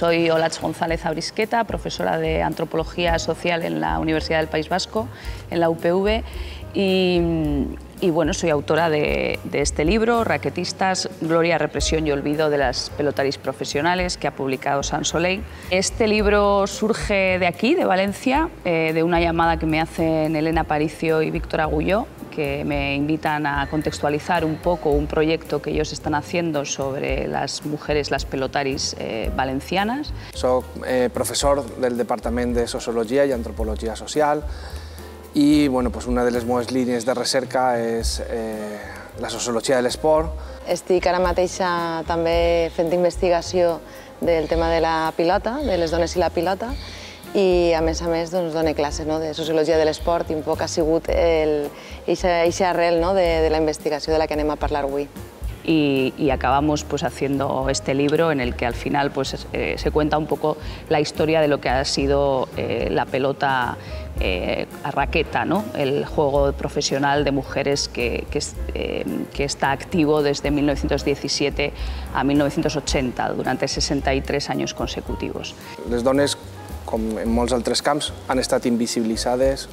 soy Olach González Abrisqueta, profesora de Antropología Social en la Universidad del País Vasco, en la UPV, y, bueno, soy autora de, este libro, Raquetistas, Gloria, Represión y Olvido de las pelotaris profesionales, que ha publicado San Soleil. Este libro surge de aquí, de Valencia, eh, de una llamada que me hacen Elena Paricio y Víctor Agulló, que me invitan a contextualizar un poco un proyecto que ellos están haciendo sobre las mujeres, las pelotaris eh, valencianes. Soy eh, profesor del Departamento de Sociología y Antropología Social i bueno, pues una de les meves línies de recerca és eh, la sociologia de l'esport. Estic ara mateixa també fent investigació del tema de la pilota, de les dones i la pilota, i a més a més doncs, dono classes no? de sociologia de l'esport i un poc ha sigut eixa arrel no? de, de la investigació de la que anem a parlar avui. y, acabamos pues haciendo este libro en el que al final pues eh, se cuenta un poco la historia de lo que ha sido eh, la pelota eh, a raqueta, ¿no? el juego profesional de mujeres que, que, está activo desde 1917 a 1980, durante 63 años consecutivos. Les dones, com en molts altres camps, han estat invisibilitzades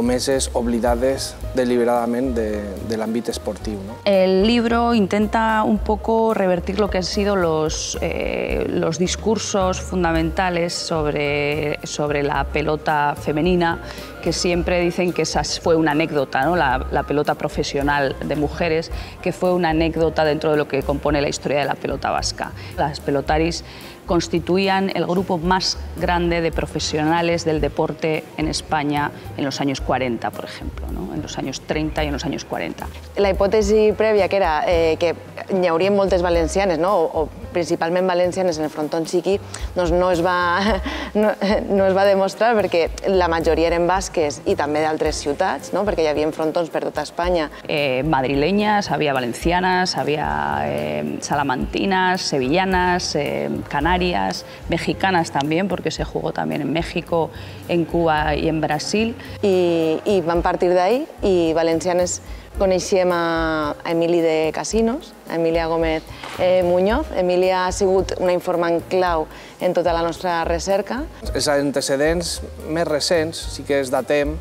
meses oblidades deliberadamente del ámbito esportivo. El libro intenta un poco revertir lo que han sido los, eh, los discursos fundamentales sobre, sobre la pelota femenina, que siempre dicen que esa fue una anécdota, ¿no? la, la pelota profesional de mujeres, que fue una anécdota dentro de lo que compone la historia de la pelota vasca. Las pelotaris constituían el grupo más grande de profesionales del deporte en España en los años 40, por ejemplo, ¿no? en los años 30 y en los años 40. La hipòtesi prèvia, que era eh, que hi hauria moltes valencianes, no? o, o principalment valencianes en el frontón xiqui, doncs no es, va, no, no es va demostrar perquè la majoria eren basques i també d'altres ciutats, no? perquè hi havia frontons per tota Espanya. Eh, madrileñas, había valencianas, había eh, salamantinas, sevillanas, eh, canarias, mexicanas también, porque se jugó también en México, en Cuba y en Brasil. I, i van partir d'ahí i valencianes Coneixíem a Emili de Casinos, a Emília Gómez eh, Muñoz. Emília ha sigut una informant clau en tota la nostra recerca. Els antecedents més recents sí que es datem,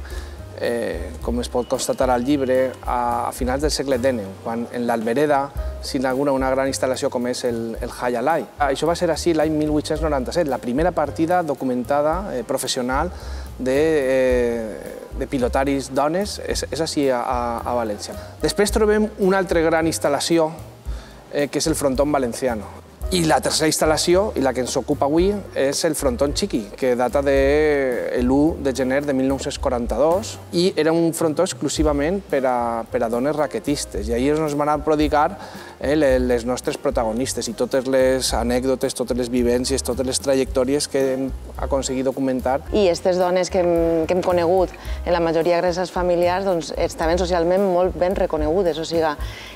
eh, com es pot constatar al llibre, a, a finals del segle XIX, quan en l'Albereda s'inaugura una gran instal·lació com és el, el High Alai. Això va ser així l'any 1897, la primera partida documentada eh, professional de eh, de pilotaris dones és, és així a, a València. Després trobem una altra gran instal·lació, eh, que és el frontón valenciano. I la tercera instal·lació, i la que ens ocupa avui, és el frontón xiqui, que data de l'1 de gener de 1942 i era un frontó exclusivament per a, per a dones raquetistes. I ahir ens van prodigar eh, les nostres protagonistes i totes les anècdotes, totes les vivències, totes les trajectòries que hem aconseguit documentar. I aquestes dones que hem, que hem conegut, en la majoria gràcies familiars, doncs, estaven socialment molt ben reconegudes. O sigui,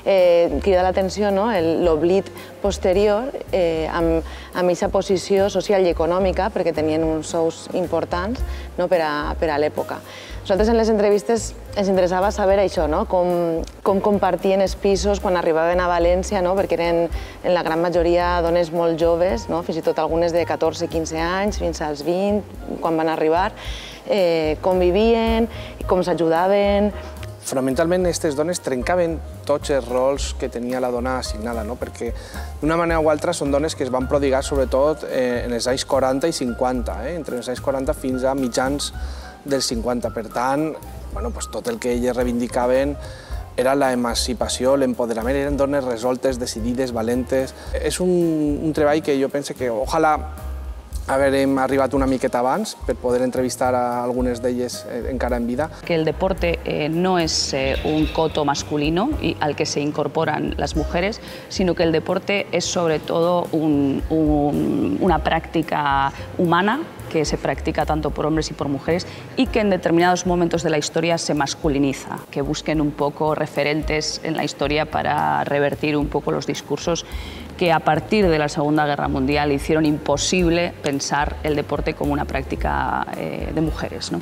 eh, crida l'atenció no? l'oblit posterior eh, amb, amb aquesta posició social i econòmica, perquè tenien uns sous importants no? per a, per a l'època. Nosaltres en les entrevistes ens interessava saber això, no? com, com compartien els pisos quan arribaven a València, no? perquè eren en la gran majoria dones molt joves, no? fins i tot algunes de 14-15 anys, fins als 20, quan van arribar, eh, com vivien, com s'ajudaven, fonamentalment aquestes dones trencaven tots els rols que tenia la dona assignada, no? perquè d'una manera o altra són dones que es van prodigar sobretot eh, en els anys 40 i 50, eh? entre els anys 40 fins a mitjans del 50. Per tant, bueno, pues tot el que elles reivindicaven era la emancipació, l'empoderament, eren dones resoltes, decidides, valentes. És un, un treball que jo penso que ojalà haverem arribat una miqueta abans per poder entrevistar a algunes d'elles eh, encara en vida. Que el deporte eh, no es eh, un coto masculino y al que se incorporan las mujeres, sino que el deporte es sobre todo un, un, una práctica humana que se practica tanto por hombres y por mujeres y que en determinados momentos de la historia se masculiniza, que busquen un poco referentes en la historia para revertir un poco los discursos que a partir de la Segunda Guerra Mundial hicieron imposible pensar el deporte como una práctica eh, de mujeres. ¿no?